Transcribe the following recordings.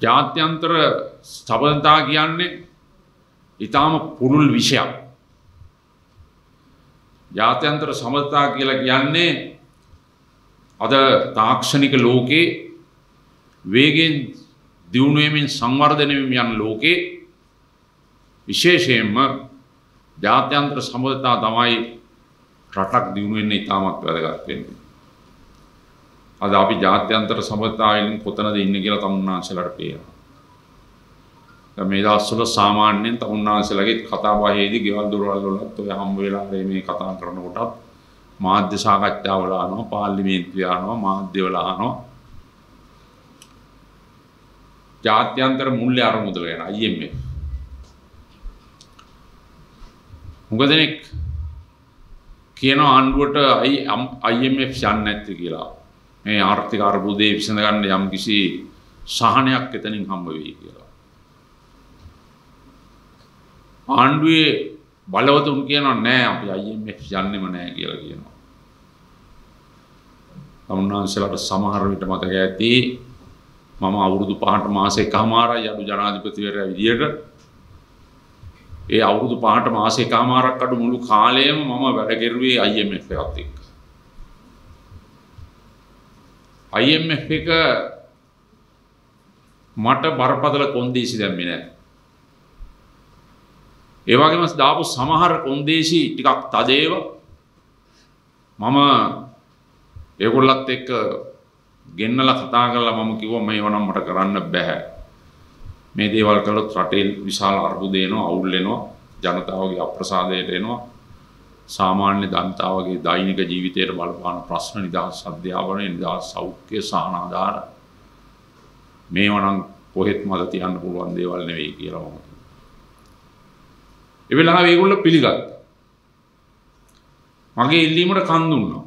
ජාත්‍යන්තර සබඳතා කියන්නේ ඉතාම පුළුල් විෂයක්. ජාත්‍යන්තර සමතා කියලා කියන්නේ අද තාක්ෂණික ලෝකේ වේගෙන් දියුණුවමින් සංවර්ධනයම යන ලෝකේ විශේෂයෙන්ම ජාත්‍යන්ත්‍ර සමඳතා තමයි රටක් දියුණුවෙන්න ඉතාමත් වැදගත්වෙන්නේ. අද අපි ජාත්‍යන්තර සමතාවලින් කොතනද ඉන්න කියලා තමුන්නාන්සලට පේනවා. මේ දස්සල සාමාන්‍යයෙන් තමුන්නාන්සලගේ කතාබහේදී ගෙවල් දුරවල් වලත් ඔය හම්බ වෙලා මේ කතා කරනකොටත් මාධ්‍ය සාකච්ඡාවල අහනවා පාර්ලිමේන්තුවේ අහනවා මාධ්‍යවල අහනවා ජාත්‍යන්තර මුල්‍ය අරමුදල ගැන IMF හුඟ දෙනෙක් කියන ආණ්ඩුවට IMF යන්න නැති කියලා. මේ ආර්ථික අර්බුදේ විසඳගන්න යම් කිසි සහනයක් එතනින් හම්බ වෙයි කියලා. ආණ්ඩුවේ බලවතුන් කියනවා නෑ අපි IMF යන්නෙම නෑ කියලා කියනවා. තමුන්නාන්සලට සමහර විට මතක ඇති මම අවුරුදු පහට මාසේ කමාරයි අඩු ජනාධිපතිවරයා විදියට ඒ අවුරුදු පහට මාසේ කාමාරක් අඩු මුළු කාලයම මම වැඩ කෙරුවේ IMF එකත් එක්ක. IMF එක මට බරපතල කොන්දේසි දැම්මේ නැහැ. ඒ වගේම දාපු සමහර කොන්දේසි ටිකක් තදේව මම ඒගොල්ලත් එක්ක ගෙන්නලා කතා කරලා මම කිව්වා මේව නම් මට කරන්න බෑ. මේ දේවල් කළොත් රටේ විශාල අර්බුද එනවා, අවුල් එනවා, ජනතාවගේ අප්‍රසාදයට එනවා. සාමාන්‍ය දන්තාවගේ දෛනික ජීවිතයට බලපාන ප්‍රශ්න නිදහස් අධ්‍යාපනය නිදහස් සෞඛ්‍ය සහනාධාර. මේවනම් කොහෙත් මත තියන්න පුළුවන් දේවල් නෙවෙයි කියලා මම ඒ වෙලාවේ ඒගොල්ලෝ පිළිගත්තා. මගේ ඉල්ලීමට කන් දුන්නා.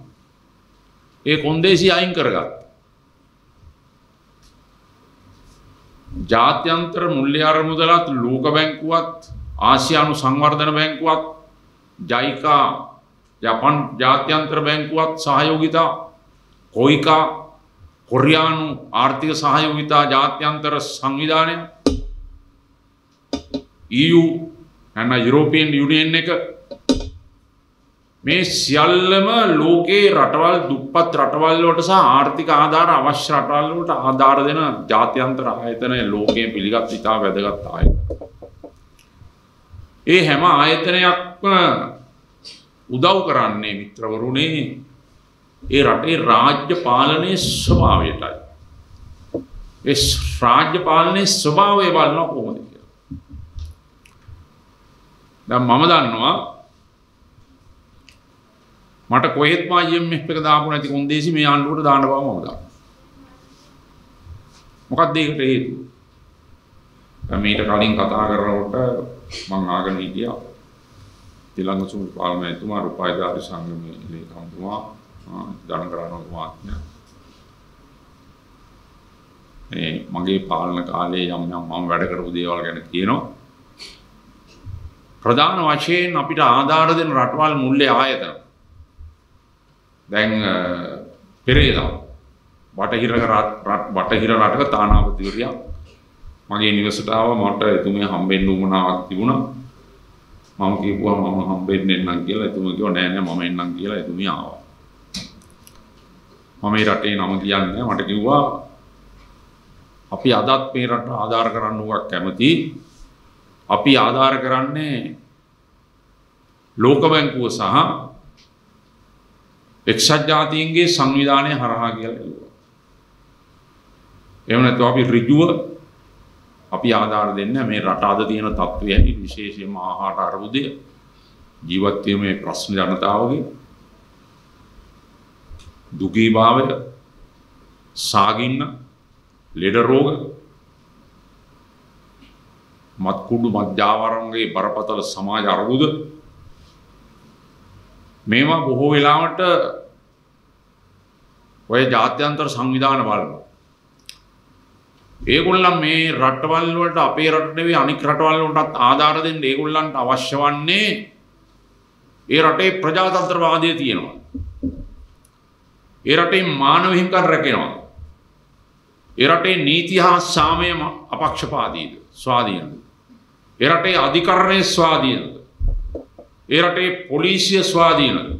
ඒ කොන්දේසි අයින් කරගත්තා. ජාත්‍යන්තර මුල්‍ය අරමුදලත් ලෝක බැංකුවත් ආසියානු සංවර්ධන බැංකුවත් ජයිකා ජපන් ජාත්‍යන්ත්‍ර බැංකුවත් සහයෝගිතා කොයිකා කොරියානු ආර්ථික සහයෝගිතා ජාත්‍යන්තර සංවිධානය EU ඇන්න යුරෝපියන් යුනියන් එක මේ සියල්ලම ලෝකයේ රටවල් දුප්පත් රටවල්ලට සහ ආර්ථික ආධාර අවශ්‍ය රටවල්ලට ආධාර දෙන ජාත්‍යන්තර ආයතනය ලෝකයේ පිළිගත් ඉතා වැදගත් ආයතන. ඒ හැම ආයතනයක්ම උදව් කරන්නේ මිත්‍රවරුණේ ඒ රටේ රාජ්‍ය පාලනය ස්වභාවයටයි. ඒ රාජ්‍ය පාලනය ස්වභාවය බලන්න කොහොමද කියලා. දැන් මම දන්නවා මට කොහෙත්ම IMF එක දාපු නැති කොන්දේසි මේ ආණ්ඩුවට දාන්න බව මම දන්නවා. මොකක්ද ඒකට හේතුව? මීට කලින් කතා කරනකොට මං ආගෙන හිටියා තිලංග සුමි පාර්ලිමේන්තුමා රුපායිදාරි සංගමයේ ලේකම්තුමා ජනකරණ මහත්මයා මේ මගේ පාලන කාලේ යම් යම් මම වැඩ කරපු දේවල් ගැන කියනවා ප්‍රධාන වශයෙන් අපිට ආධාර දෙන රටවල් මුල්ලේ ආයතන දැන් පෙරේදා බටහිර බටහිර රටක තානාපතිවරයා මගේ නිවසට ආව මට එතුමිය හම්බෙන්න උවමනාවක් තිබුණා. මම කිව්වා මම හම්බෙන්න එන්නම් කියලා එතුමිය කිව්වා නෑ නෑ මම එන්නම් කියලා එතුමිය ආවා. මම මේ රටේ නම කියන්නේ මට කිව්වා අපි අදත් මේ රට ආධාර කරන්න උගක් කැමති. අපි ආධාර කරන්නේ ලෝක බැංකුව සහ එක්සත් ජාතීන්ගේ සංවිධානය හරහා කියලා කිව්වා. එහෙම නැත්නම් අපි ඍජුව අපි ආධාර දෙන්න මේ රට අද තියෙන තත්ත්වය ඇති විශේෂයෙන්ම ආහාර අර්බුදය. ජීවත් වීමේ ප්‍රශ්න ජනතාවගේ දුගී භාවය සාගින්න ලෙඩ රෝග මත්කුඩු මධ්‍යාවරන්ගේ බරපතල සමාජ අර්බුද. මේවා බොහෝ වෙලාවට ඔය ජාත්‍යන්තර සංවිධාන බලනවා. ඒගොල්ලන් මේ රටවල් වලට අපේ රට නෙවෙයි අනික් රටවල් වලටත් ආධාර දෙන්න ඒගොල්ලන්ට අවශ්‍ය වන්නේ ඒ රටේ ප්‍රජාතන්ත්‍රවාදය තියෙනවා. ඒ රටේ මානව හිමිකම් රැකෙනවා. එරටේ නීති හා සාමයම අපක්ෂපාදීද ස්වාධීනද. එරටේ අධිකරණය ස්වාධීනද. එරටේ පොලිසිය ස්වාධීනද.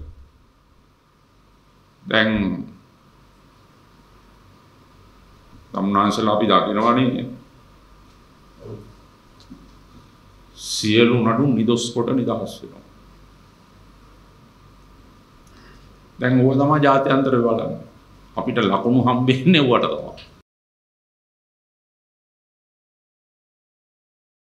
දැන් තමුන්නාන්සල අපි දකිනවනේ සියලු නඩු නිදොස් කොට නිදහස් වෙනවා. දැන් ඕක තමයි ජාත්‍යන්තර බලන්න. අපිට ලකුණු හම්බෙන්නේ වට තමයි.